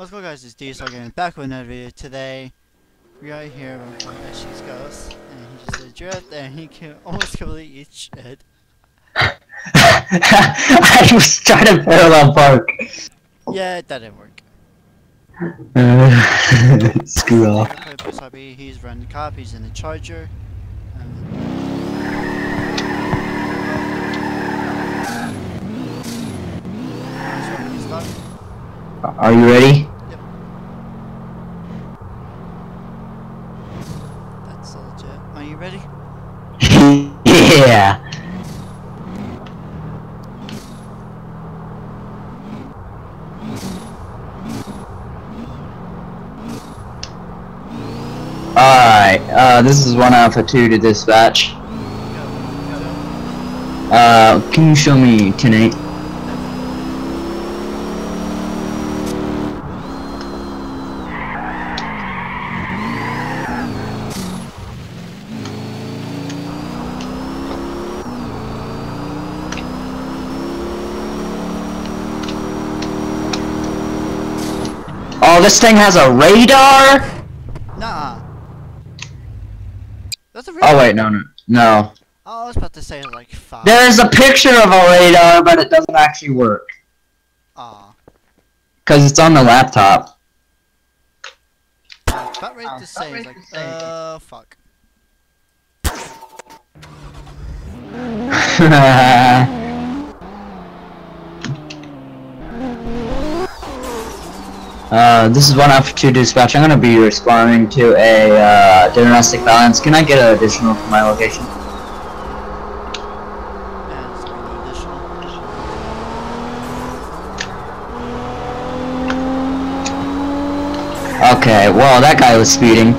What's going on guys, it's Diesel again, back with another video. Today, we are here with one my SG Ghost, and he just did a drift, and he can almost completely eat shit. I was trying to parallel park. Yeah, that didn't work. Uh, screw off. He's running the cop, he's in the charger. Um, he's running his luck. Are you ready? That's legit. Are you ready? yeah. Alright, uh, this is 1 Alpha 2 to dispatch. Uh, can you show me 10-8? Oh, this thing has a radar? Nuh-uh. That's a real Oh wait, no, no, no. Oh, I was about to say like five. There's a picture of a radar, but it doesn't actually work. Aw. Because it's on the laptop. I was about ready to say, like, uh, fuck. uh, this is one Alpha two dispatch. I'm gonna be responding to a uh, domestic. Can I get an additional for my location? Okay, well that guy was speeding.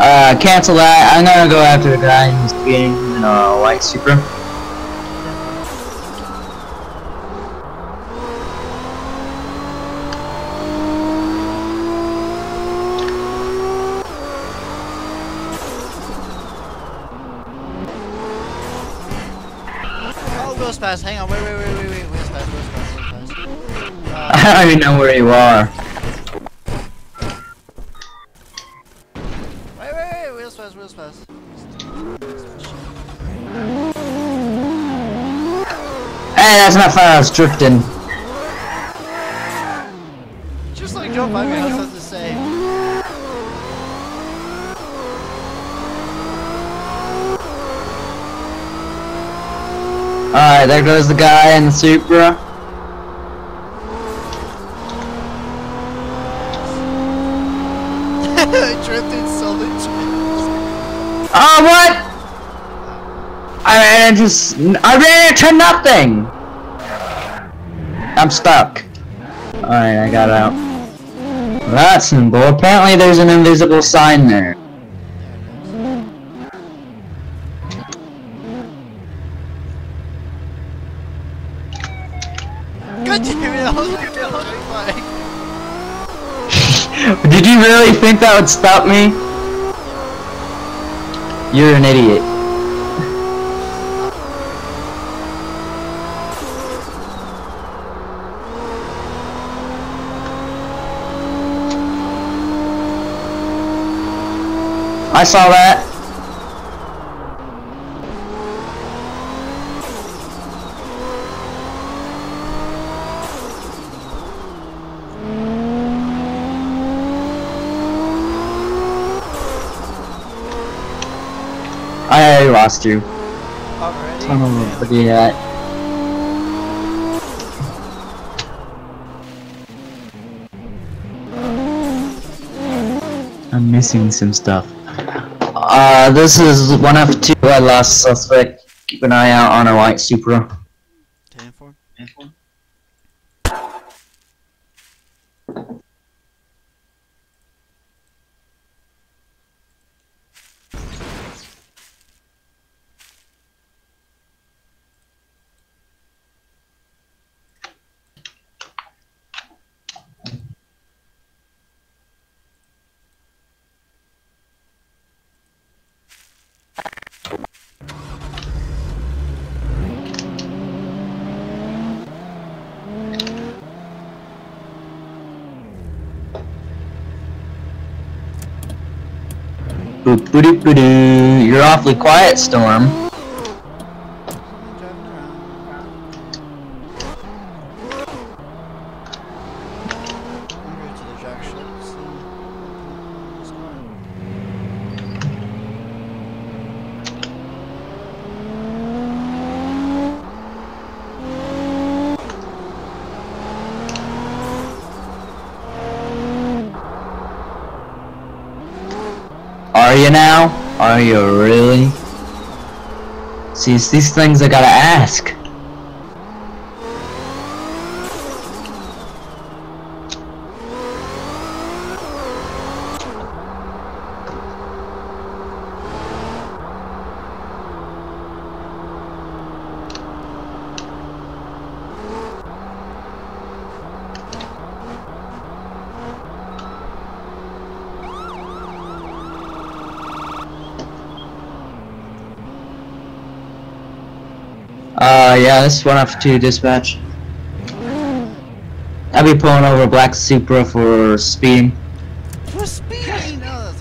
Uh, cancel that. I'm gonna go after the guy who's speeding in a white Supra. Wheels fast. Hang on. Wait, wait, wait, wait, wait. Wheels fast. Wheels fast. Wheels fast. Uh, I don't even know where you are. wait, wait, wait. Wheels fast. Wheels fast. Hey, that's not far. I was drifting. Just like drove by me. I was about to say. Alright, there goes the guy in the Supra. I drifted solid. Oh, what? I ran into s- I ran into nothing. I'm stuck. Alright, I got out. That's simple. Apparently there's an invisible sign there. God damn it! I was like, I was like, Did you really think that would stop me? You're an idiot. I saw that. I lost you. already? Son of a idiot. I'm missing some stuff. Uh, this is one of two I lost suspect. Keep an eye out on a white Supra. Boop boop boop. You're awfully quiet, Storm. Someone driving around. I'm going to the jack ship. See what's going on. Are you now? Are you really? See, it's these things I gotta ask. Uh, yeah, this one off to dispatch. I'll be pulling over Black Supra for speeding. For speeding! No,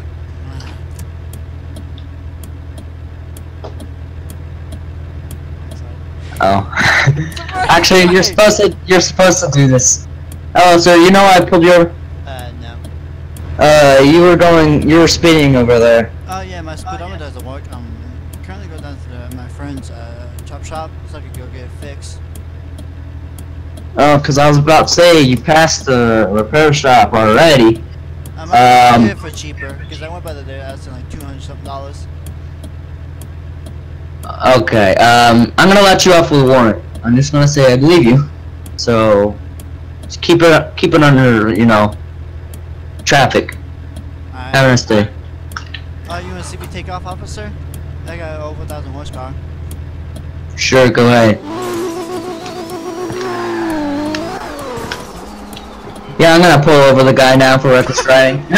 Oh. Actually, you're supposed to you're supposed to do this. Oh, so you know I pulled you over. Uh, no. Uh, you were going, you were speeding over there. Oh yeah, my speedometer doesn't work. I'm currently going down to the, my friend's uh, chop shop so I could go get it fixed. Oh, cause I was about to say you passed the repair shop already. I might Um, get it for cheaper because I went by the day asking like two hundred something dollars. Okay, um, I'm gonna let you off with a warrant. I'm just gonna say I believe you. So, just keep it, keep it under, you know, traffic. Have a nice day. Oh, you want to see me take off, officer? I got over a thousand horsepower. Sure, go ahead. Yeah, I'm gonna pull over the guy now for reckless driving.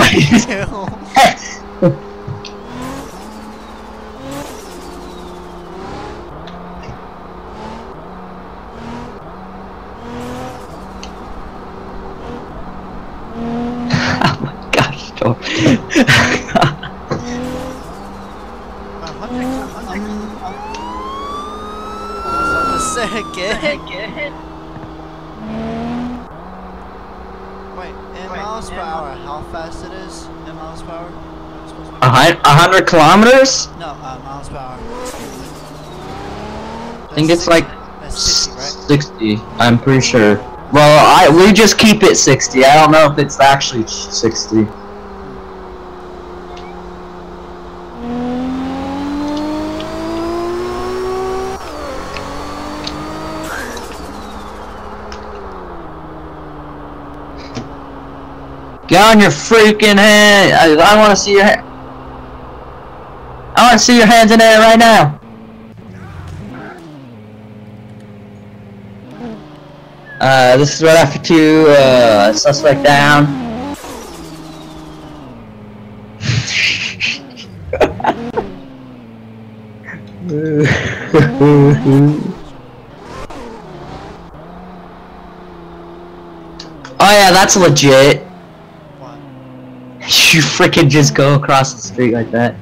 oh my gosh, Joel. A hundred, a hundred. That's what I said again. Wait, in miles per hour, how fast it is in miles per hour? It's supposed to be- A hun- a hundred kilometers? No, uh, miles per hour. I think it's like 60, right? 60, I'm pretty sure. Well, I we just keep it 60. I don't know if it's actually 60. On your freaking hand! I, I want to see your hand. I want to see your hands in there right now. Uh, this is right after two, uh, suspect down. oh yeah, that's legit. What? You freaking just go across the street like that.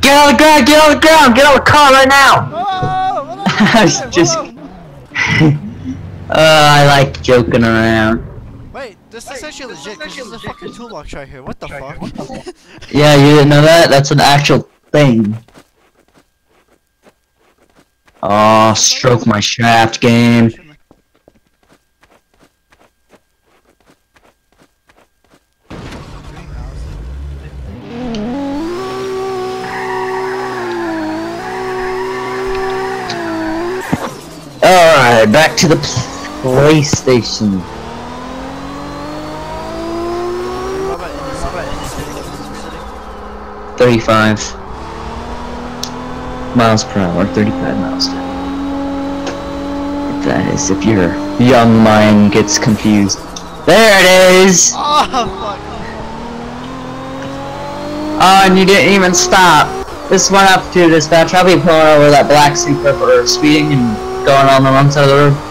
Get on the ground, get on the ground, get on the car right now! Oh, I was just- Uh, I like joking around. Wait, this is actually legit because there's a fucking toolbox right here. What the fuck? Yeah, you didn't know that? That's an actual thing. Oh, stroke my shaft game. Back to the PlayStation. What about in this- what about in this city? In this city? 35 miles per hour, 35 miles per hour. That is if your young mind gets confused. There it is! Oh fuck! Oh, and you didn't even stop. This went up to dispatch. I'll be pulling over that black Supra for speeding and going on ah, the wrong side of the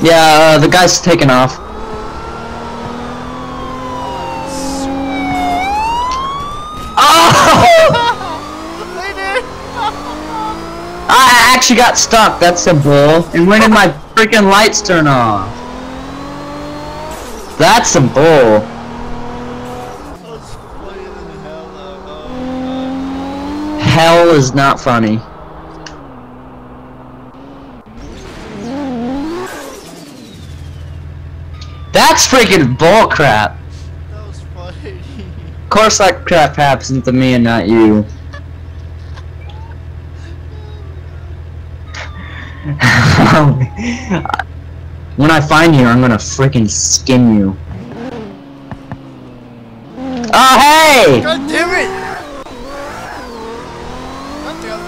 Yeah, uh, the guy's taking off. Oh! I actually got stuck, that's a bull. And when did my freaking lights turn off? That's a bull. Hell, is not funny. That's freaking bull crap. Of course that crap happens to me and not you. when I find you, I'm gonna freaking skin you. Oh hey! God damn it! God damn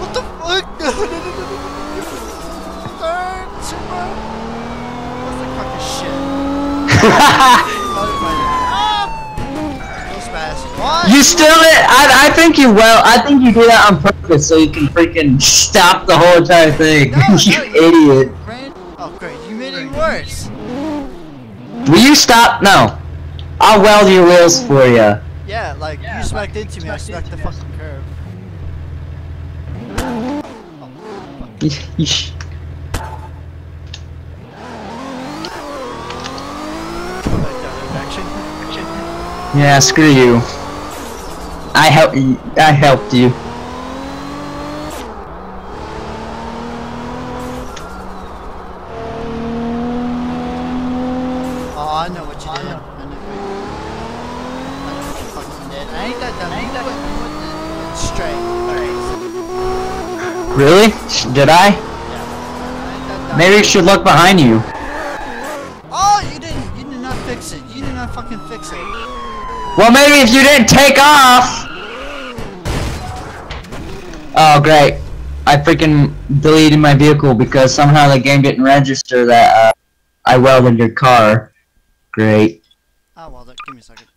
What the fuck? No, no, no, no, no, no, no. Turn, super. That's like fucking shit. Motherfucker. Ah! Go smash. What? You still it? I, I think you well. I think you do that on purpose so you can freaking stop the whole entire thing. No, you no, idiot. Ran- Oh great, you made it worse. Will you stop? No. I'll weld your wheels for you. Yeah, like you smacked into me, I smacked the fucking curb. Go back the other yeah, screw you. I help. I helped you. Oh, I know what you did. I know what you, I know what you fucking did. I ain't that dumb. I ain't that dumb. You went, straight. Really? Did I? Yeah. I ain't that dumb. Maybe you should look behind you. Oh, you didn't. You did not fix it. You did not fucking fix it. Well, maybe if you didn't take off. Oh, great. I freaking deleted my vehicle because somehow the game didn't register that uh, I welded your car. Great. Oh, well, then, give me a second.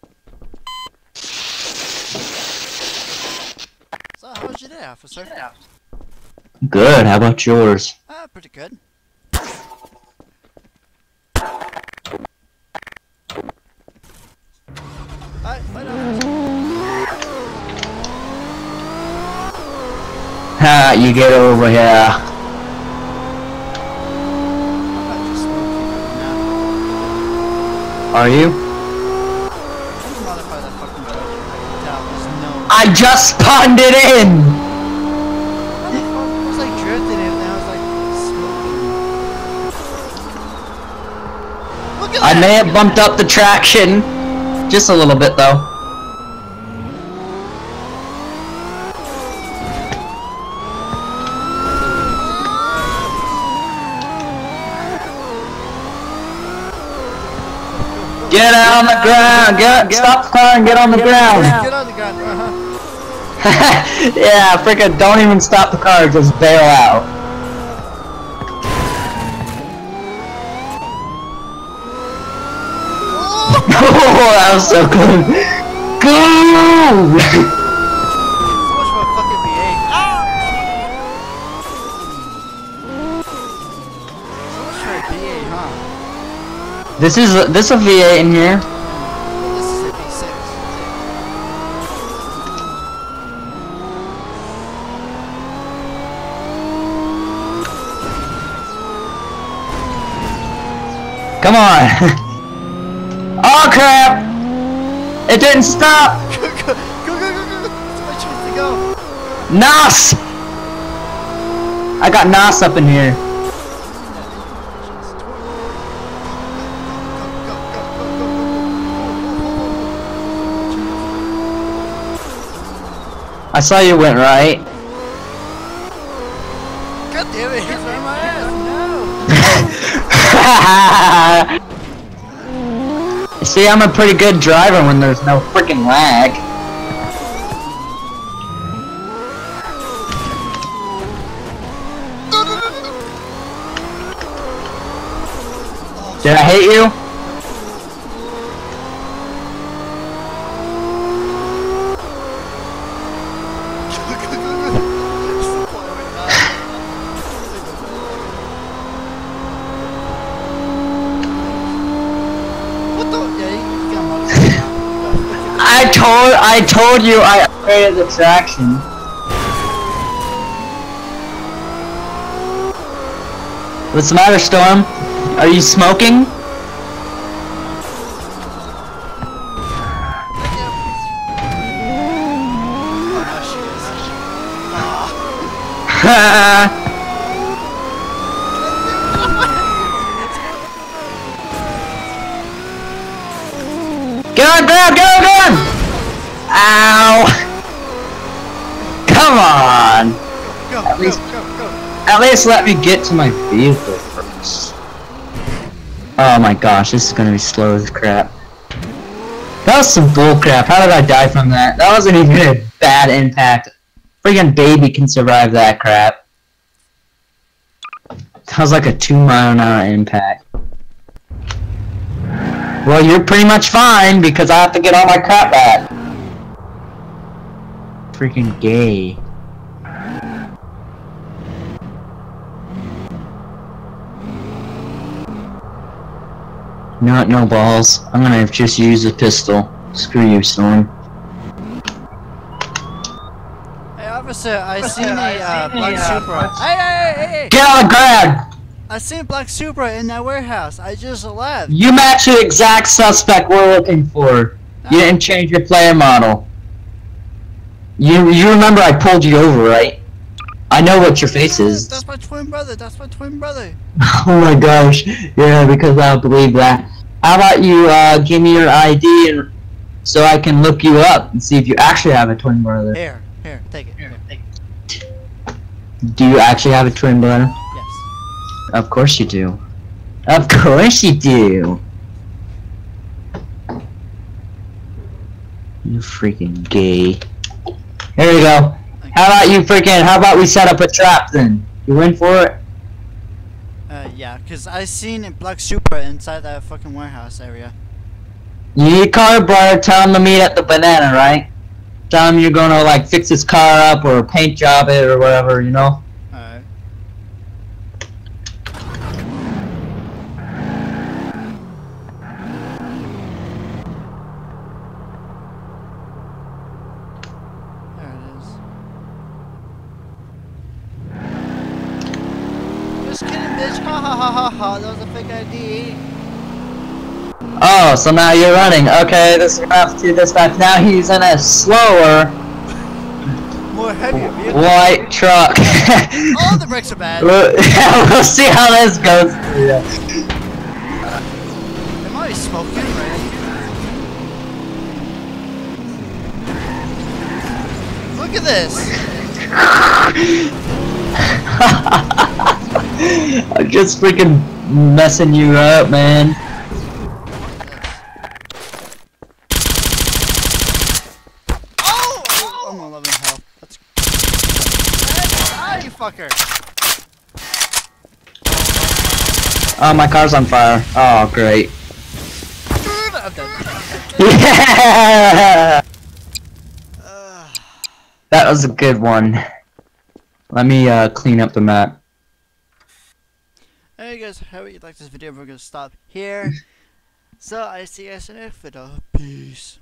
So, how was your day, officer? Good. How about yours? Ah, pretty good. Bye, bye You get over here. Are you? I just spawned it in. I may have bumped up the traction, just a little bit though. Get out on the ground. Get stop the car and get on the ground. Get on the ground. Uh-huh. yeah, freaking don't even stop the car, just bail out. Oh, that was so good. Go! So much for a fucking V8. Ah! So much for a V8, huh? This is a, this a V8 in here. Well, this is a V6. Come on. oh crap! It didn't stop. go, go, go, go, go, go! It's my chance to go! Nos. I got NOS up in here. I saw you went right. God damn it, he's right my ass! No! See, I'm a pretty good driver when there's no freaking lag. Did I hate you? I told you I upgraded the traction. What's the matter, Storm? Are you smoking? Let me get to my vehicle first. Oh my gosh, this is gonna be slow as crap. That was some bull crap. How did I die from that? That wasn't even a bad impact. Freaking baby can survive that crap. That was like a two mile an hour impact. Well, you're pretty much fine because I have to get all my crap back. Freaking gay. Not no balls. I'm gonna just use a pistol. Screw you, Storm. Hey, officer, I seen a uh, black Supra. Hey, hey, hey, hey! Get out the ground! I seen a black Supra in that warehouse. I just left. You match the exact suspect we're looking for. You didn't change your player model. You you remember I pulled you over, right? I know what your face is. That's my twin brother. That's my twin brother. Oh my gosh. Yeah, because I don't believe that. How about you uh, give me your ID and so I can look you up and see if you actually have a twin brother. Here, here, take it. Here, take it. Do you actually have a twin brother? Yes. Of course you do. Of course you do. You freaking gay. Here we go. How about you freaking, how about we set up a trap then? You in for it? Cause I seen a black Supra inside that fucking warehouse area. You call your brother, tell him to meet at the banana, right? Tell him you're gonna like fix his car up or paint job it or whatever, you know? Alright. There it is. Just kidding, bitch. Ha ha ha ha ha. That was a fake ID. Oh, so now you're running. Okay, this is gonna have this back. Now he's in a slower More heavy vehicle. white truck. Oh, the brakes are bad. we'll, we'll see how this goes. Yeah. Am I smoking, right? Look at this. I'm just freaking messing you up, man. Oh! oh I'm 11 health. That's. You fucker. Oh, my car's on fire. Oh, great. Yeah! That was a good one. Let me uh, clean up the map. Hey guys, hope you like this video. We're gonna stop here. So I see you guys in the next video. Peace.